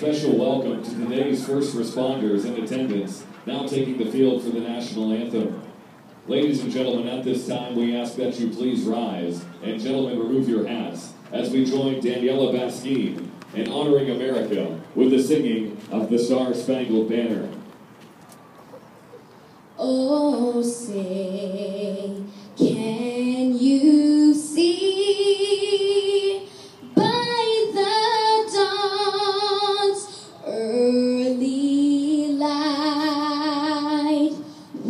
Special welcome to today's first responders in attendance, now taking the field for the national anthem. Ladies and gentlemen, at this time we ask that you please rise, and gentlemen, remove your hats as we join Daniella Basquine in honoring America with the singing of the Star Spangled Banner. Oh, say,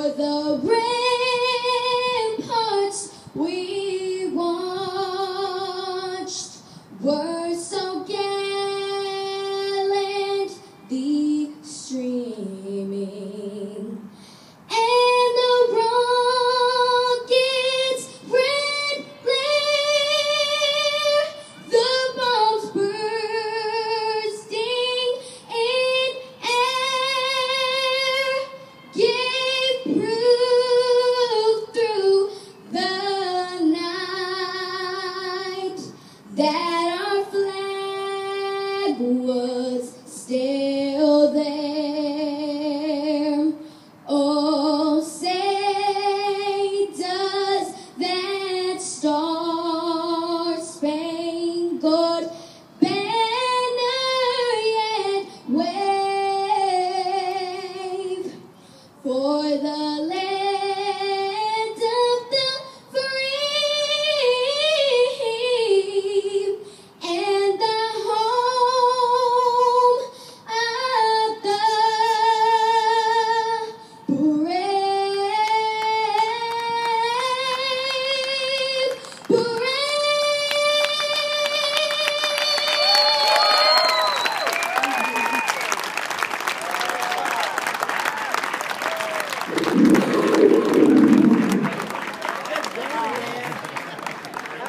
o'er the ramparts we watched were that our flag was still there. Oh, say does that star spangled banner yet wave for the land?